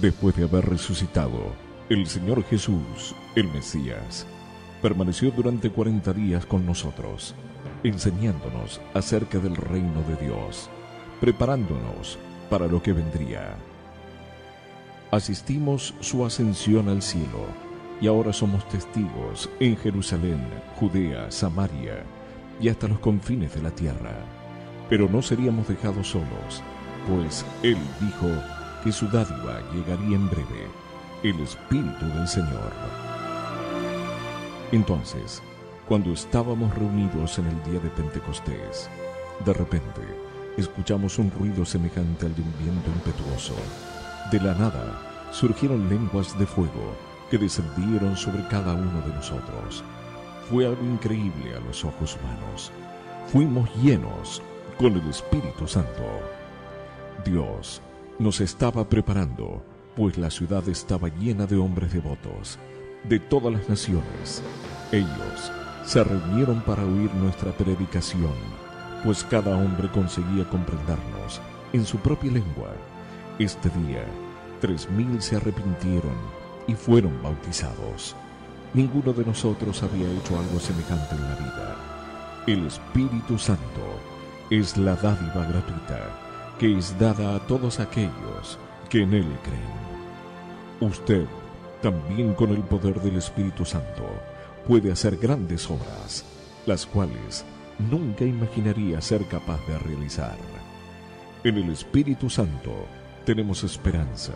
Después de haber resucitado, el Señor Jesús, el Mesías, permaneció durante 40 días con nosotros, enseñándonos acerca del reino de Dios, preparándonos para lo que vendría. Asistimos su ascensión al cielo y ahora somos testigos en Jerusalén, Judea, Samaria y hasta los confines de la tierra. Pero no seríamos dejados solos, pues Él dijo que su dádiva llegaría en breve, el Espíritu del Señor. Entonces, cuando estábamos reunidos en el día de Pentecostés, de repente escuchamos un ruido semejante al de un viento impetuoso. De la nada surgieron lenguas de fuego que descendieron sobre cada uno de nosotros. Fue algo increíble a los ojos humanos. Fuimos llenos con el Espíritu Santo. Dios nos estaba preparando, pues la ciudad estaba llena de hombres devotos de todas las naciones. Ellos se reunieron para oír nuestra predicación, pues cada hombre conseguía comprendernos en su propia lengua. Este día, tres mil se arrepintieron y fueron bautizados. Ninguno de nosotros había hecho algo semejante en la vida. El Espíritu Santo es la dádiva gratuita que es dada a todos aquellos que en Él creen. Usted, también con el poder del Espíritu Santo, puede hacer grandes obras, las cuales nunca imaginaría ser capaz de realizar. En el Espíritu Santo tenemos esperanza,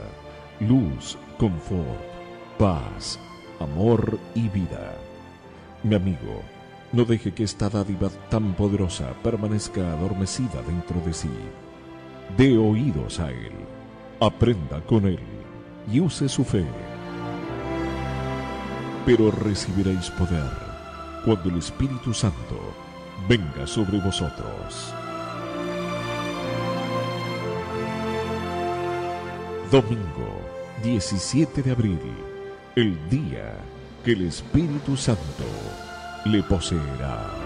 luz, confort, paz, amor y vida. Mi amigo, no deje que esta dádiva tan poderosa permanezca adormecida dentro de sí. Dé oídos a Él, aprenda con Él y use su fe. Pero recibiréis poder cuando el Espíritu Santo venga sobre vosotros. Domingo 17 de abril, el día que el Espíritu Santo le poseerá.